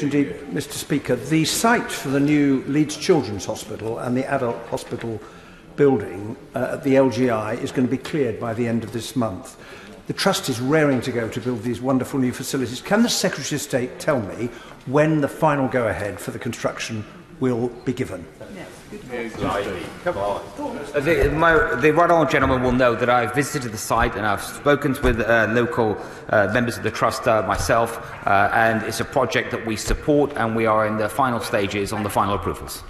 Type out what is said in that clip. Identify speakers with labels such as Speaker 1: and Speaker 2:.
Speaker 1: Indeed, Mr Speaker, the site for the new Leeds Children's Hospital and the Adult Hospital building uh, at the LGI is going to be cleared by the end of this month. The Trust is raring to go to build these wonderful new facilities. Can the Secretary of State tell me when the final go-ahead for the construction will be given.
Speaker 2: Exactly. Come on. The,
Speaker 3: my, the right honourable gentleman will know that I've visited the site and I've spoken with uh, local uh, members of the trust, uh, myself, and it's a project that we support and we are in the final stages on the final approvals.